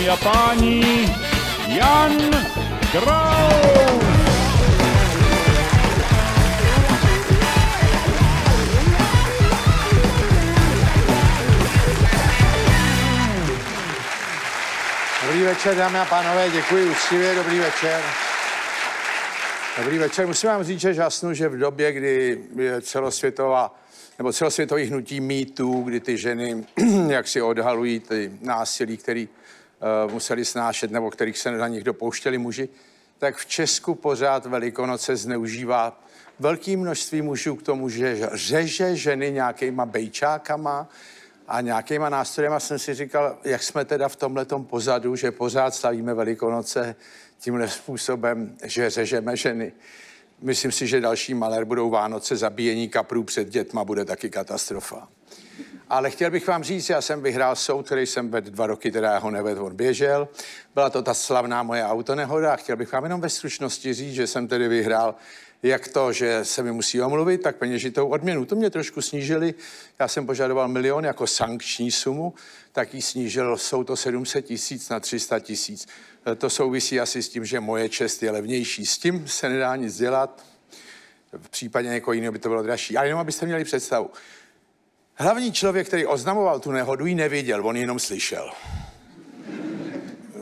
dámy a páni, Jan Kraus. Dobrý večer, dámy a pánové, děkuji úctivě, dobrý večer. Dobrý večer. Musím vám říct, že žasnu, že v době, kdy je celosvětová nebo celosvětový hnutí mýtů, kdy ty ženy jak si odhalují ty násilí, který museli snášet nebo kterých se na nich dopouštěli muži, tak v Česku pořád Velikonoce zneužívá velké množství mužů k tomu, že řeže ženy nějakýma bejčákama, a nějakýma nástrojema jsem si říkal, jak jsme teda v tomhle pozadu, že pořád stavíme Velikonoce tímhle způsobem, že řežeme ženy. Myslím si, že další malér budou Vánoce, zabíjení kaprů před dětma bude taky katastrofa. Ale chtěl bych vám říct, já jsem vyhrál soud, který jsem vedl dva roky, teda ho nevedl, on běžel. Byla to ta slavná moje autonehoda a chtěl bych vám jenom ve stručnosti říct, že jsem tedy vyhrál jak to, že se mi musí omluvit, tak peněžitou odměnu. To mě trošku snížili. Já jsem požadoval milion jako sankční sumu, tak ji snížil, jsou to 700 tisíc na 300 tisíc. To souvisí asi s tím, že moje čest je levnější. S tím se nedá nic dělat. V případě někoho jiného by to bylo dražší. Ale jenom abyste měli představu. Hlavní člověk, který oznamoval tu nehodu, ji neviděl, on jenom slyšel.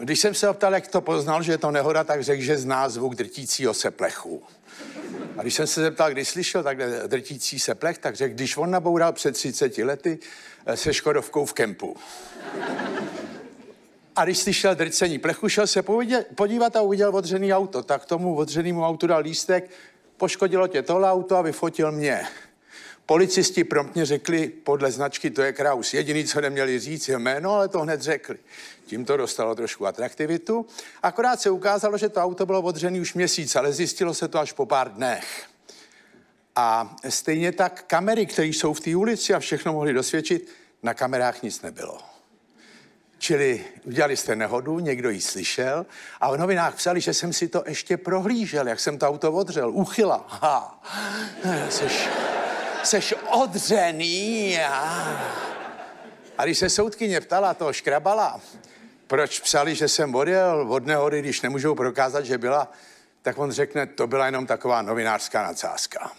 Když jsem se optal, jak to poznal, že je to nehoda, tak řekl, že zná zvuk drtícího se plechu. A když jsem se zeptal, kdy slyšel takhle drtící se plech, tak řekl, když on naboural před 30 lety eh, se Škodovkou v kempu. A když slyšel drcení plechu, šel se podívat a uviděl odřený auto. Tak tomu odřenému autu dal lístek, poškodilo tě tohle auto a vyfotil mě. Policisti promptně řekli, podle značky to je Kraus. Jediný, co neměli říct, je jméno, ale to hned řekli. Tím to dostalo trošku atraktivitu. Akorát se ukázalo, že to auto bylo odřený už měsíc, ale zjistilo se to až po pár dnech. A stejně tak kamery, které jsou v té ulici a všechno mohli dosvědčit, na kamerách nic nebylo. Čili udělali jste nehodu, někdo ji slyšel a v novinách psali, že jsem si to ještě prohlížel, jak jsem to auto odřel. Uchyla. Ha. Seš, seš odřený. A... a když se soudkyně ptala toho škrabala, proč psali, že jsem odjel od nehody, když nemůžou prokázat, že byla, tak on řekne, to byla jenom taková novinářská nadsázka.